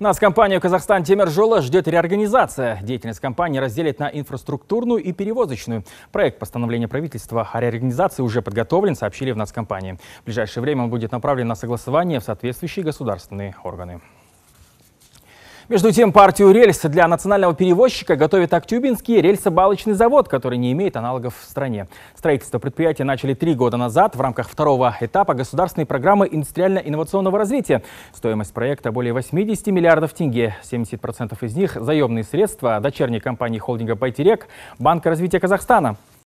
Нас компанию «Казахстан Темержола» ждет реорганизация. Деятельность компании разделит на инфраструктурную и перевозочную. Проект постановления правительства о реорганизации уже подготовлен, сообщили в нас компании. В ближайшее время он будет направлен на согласование в соответствующие государственные органы. Между тем, партию рельс для национального перевозчика готовит Актюбинский рельсобалочный завод, который не имеет аналогов в стране. Строительство предприятия начали три года назад в рамках второго этапа государственной программы индустриально-инновационного развития. Стоимость проекта более 80 миллиардов тенге. 70% из них – заемные средства дочерней компании холдинга «Байтерек», Банка развития Казахстана –